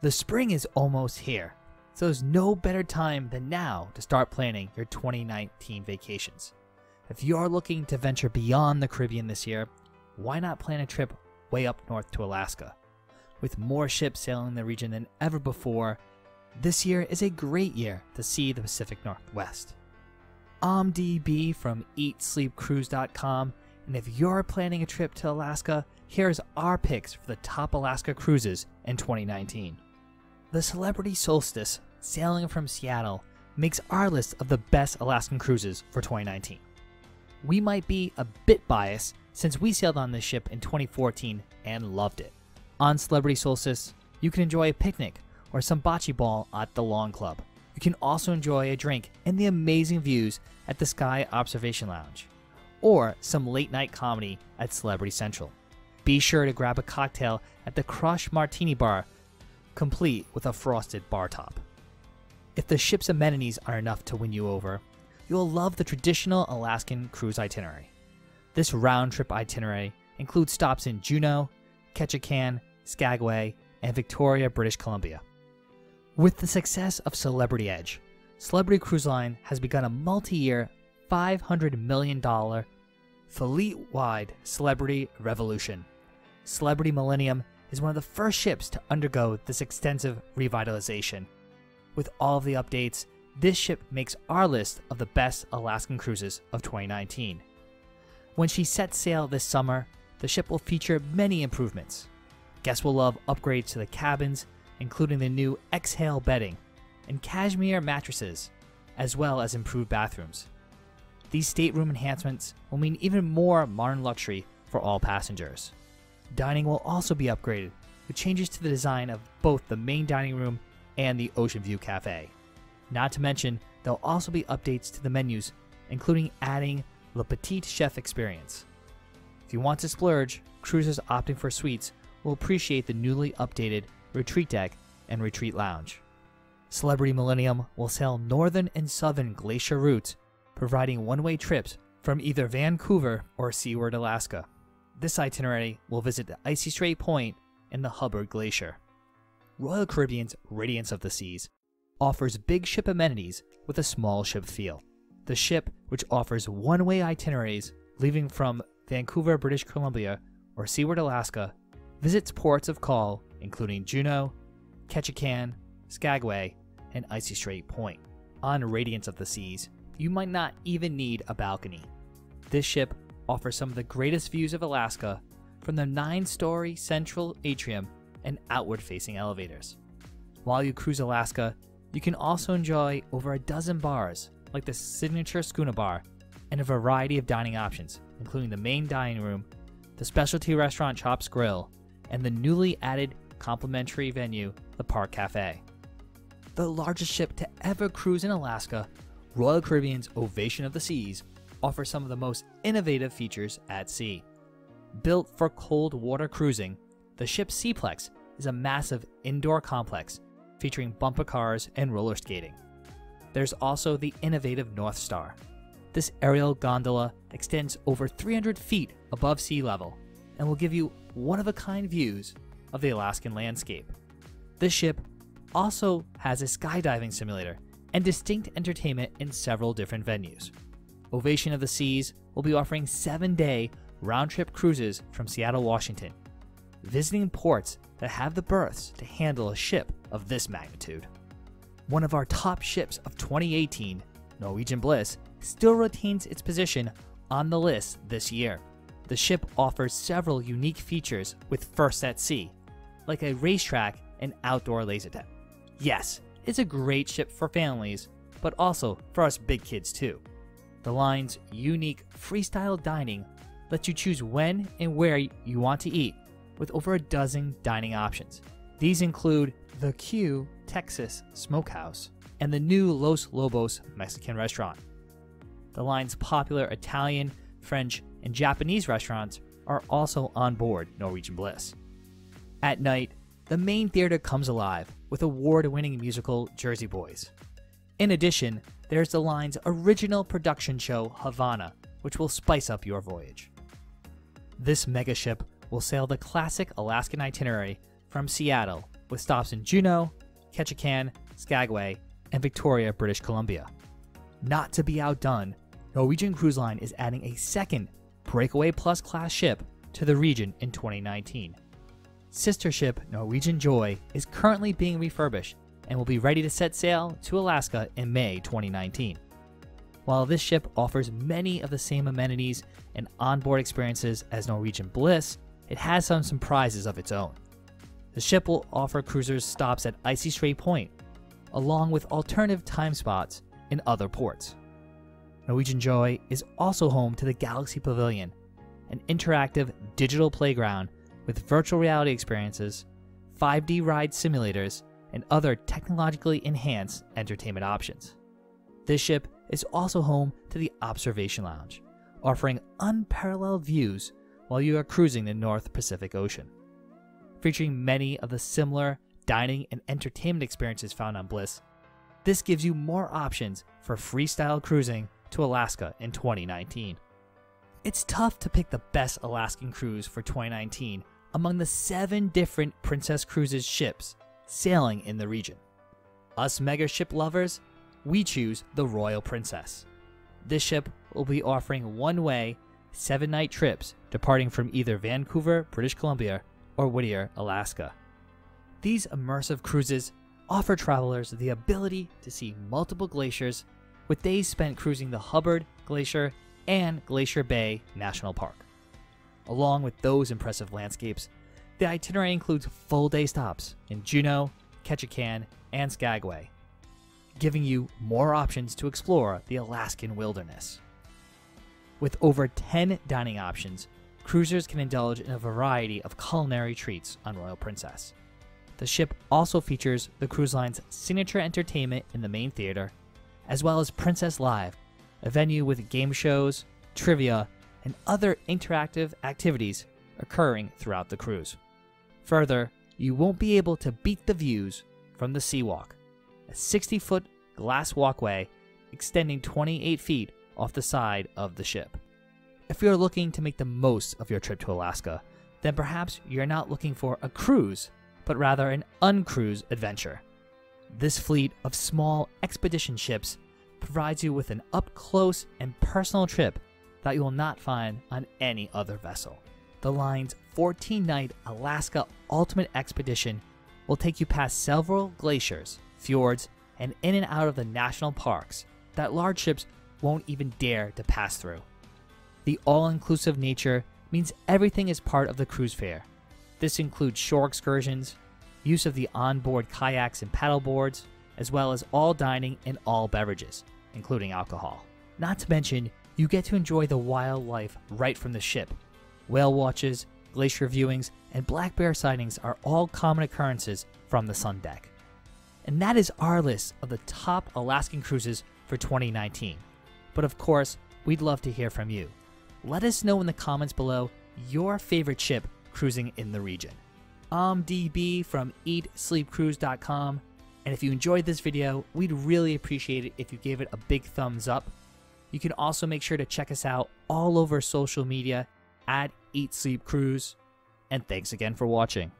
The spring is almost here, so there's no better time than now to start planning your 2019 vacations. If you are looking to venture beyond the Caribbean this year, why not plan a trip way up north to Alaska? With more ships sailing the region than ever before, this year is a great year to see the Pacific Northwest. I'm DB from EatSleepCruise.com, and if you're planning a trip to Alaska, here's our picks for the top Alaska cruises in 2019. The Celebrity Solstice, sailing from Seattle, makes our list of the best Alaskan cruises for 2019. We might be a bit biased since we sailed on this ship in 2014 and loved it. On Celebrity Solstice, you can enjoy a picnic or some bocce ball at the Lawn Club. You can also enjoy a drink and the amazing views at the Sky Observation Lounge, or some late night comedy at Celebrity Central. Be sure to grab a cocktail at the Crush Martini Bar, complete with a frosted bar top. If the ship's amenities are enough to win you over, you'll love the traditional Alaskan cruise itinerary. This round trip itinerary includes stops in Juneau, Ketchikan, Skagway, and Victoria, British Columbia. With the success of Celebrity Edge, Celebrity Cruise Line has begun a multi year $500 million fleet wide celebrity revolution. Celebrity Millennium is one of the first ships to undergo this extensive revitalization. With all of the updates, this ship makes our list of the best Alaskan cruises of 2019. When she sets sail this summer, the ship will feature many improvements. Guests will love upgrades to the cabins including the new Exhale bedding and cashmere mattresses, as well as improved bathrooms. These stateroom enhancements will mean even more modern luxury for all passengers. Dining will also be upgraded with changes to the design of both the main dining room and the Ocean View Cafe. Not to mention, there'll also be updates to the menus, including adding Le Petit Chef experience. If you want to splurge, cruisers opting for suites will appreciate the newly updated retreat deck, and retreat lounge. Celebrity Millennium will sail northern and southern glacier routes, providing one way trips from either Vancouver or Seward, Alaska. This itinerary will visit the Icy Strait Point and the Hubbard Glacier. Royal Caribbean's Radiance of the Seas offers big ship amenities with a small ship feel. The ship, which offers one way itineraries leaving from Vancouver, British Columbia, or Seward, Alaska, visits ports of call including Juneau, Ketchikan, Skagway, and Icy Strait Point. On Radiance of the Seas, you might not even need a balcony. This ship offers some of the greatest views of Alaska from the nine story central atrium and outward facing elevators. While you cruise Alaska, you can also enjoy over a dozen bars, like the signature Schooner Bar, and a variety of dining options, including the main dining room, the specialty restaurant Chops Grill, and the newly added complimentary venue, the Park Cafe. The largest ship to ever cruise in Alaska, Royal Caribbean's Ovation of the Seas offers some of the most innovative features at sea. Built for cold water cruising, the ship Seaplex is a massive indoor complex featuring bumper cars and roller skating. There's also the innovative North Star. This aerial gondola extends over 300 feet above sea level and will give you one of a kind views of the Alaskan landscape. This ship also has a skydiving simulator and distinct entertainment in several different venues. Ovation of the Seas will be offering seven day round trip cruises from Seattle, Washington, visiting ports that have the berths to handle a ship of this magnitude. One of our top ships of 2018, Norwegian Bliss, still retains its position on the list this year. The ship offers several unique features with First at Sea, like a racetrack and outdoor laser tag. Yes, it's a great ship for families, but also for us big kids too. The line's unique freestyle dining lets you choose when and where you want to eat, with over a dozen dining options. These include the Q Texas Smokehouse and the new Los Lobos Mexican restaurant. The line's popular Italian, French, and Japanese restaurants are also on board Norwegian Bliss. At night, the main theater comes alive with award winning musical Jersey Boys. In addition, there's the line's original production show Havana, which will spice up your voyage. This megaship will sail the classic Alaskan itinerary from Seattle with stops in Juneau, Ketchikan, Skagway, and Victoria, British Columbia. Not to be outdone, Norwegian Cruise Line is adding a second Breakaway Plus class ship to the region in 2019. Sister ship Norwegian Joy is currently being refurbished and will be ready to set sail to Alaska in May 2019. While this ship offers many of the same amenities and onboard experiences as Norwegian Bliss, it has some surprises of its own. The ship will offer cruisers stops at Icy Strait Point, along with alternative time spots in other ports. Norwegian Joy is also home to the Galaxy Pavilion, an interactive digital playground with virtual reality experiences, 5D ride simulators, and other technologically enhanced entertainment options. This ship is also home to the Observation Lounge, offering unparalleled views while you are cruising the North Pacific Ocean. Featuring many of the similar dining and entertainment experiences found on Bliss, this gives you more options for freestyle cruising to Alaska in 2019. It's tough to pick the best Alaskan cruise for 2019 among the seven different Princess Cruises ships sailing in the region. Us mega ship lovers, we choose the Royal Princess. This ship will be offering one way, seven night trips departing from either Vancouver, British Columbia, or Whittier, Alaska. These immersive cruises offer travelers the ability to see multiple glaciers, with days spent cruising the Hubbard Glacier and Glacier Bay National Park. Along with those impressive landscapes, the itinerary includes full day stops in Juneau, Ketchikan, and Skagway, giving you more options to explore the Alaskan wilderness. With over 10 dining options, cruisers can indulge in a variety of culinary treats on Royal Princess. The ship also features the cruise line's signature entertainment in the main theater, as well as Princess Live, a venue with game shows, trivia, and other interactive activities occurring throughout the cruise. Further, you won't be able to beat the views from the Seawalk, a 60 foot glass walkway extending 28 feet off the side of the ship. If you're looking to make the most of your trip to Alaska, then perhaps you're not looking for a cruise, but rather an uncruise adventure. This fleet of small expedition ships provides you with an up close and personal trip that you will not find on any other vessel. The line's 14 night Alaska Ultimate Expedition will take you past several glaciers, fjords, and in and out of the national parks that large ships won't even dare to pass through. The all inclusive nature means everything is part of the cruise fare. This includes shore excursions, use of the onboard kayaks and paddleboards, as well as all dining and all beverages, including alcohol. Not to mention, you get to enjoy the wildlife right from the ship. Whale watches, glacier viewings, and black bear sightings are all common occurrences from the sun deck. And that is our list of the top Alaskan cruises for 2019. But of course, we'd love to hear from you. Let us know in the comments below your favorite ship cruising in the region. I'm DB from EatSleepCruise.com, and if you enjoyed this video, we'd really appreciate it if you gave it a big thumbs up you can also make sure to check us out all over social media at Eat Sleep Cruise. And thanks again for watching.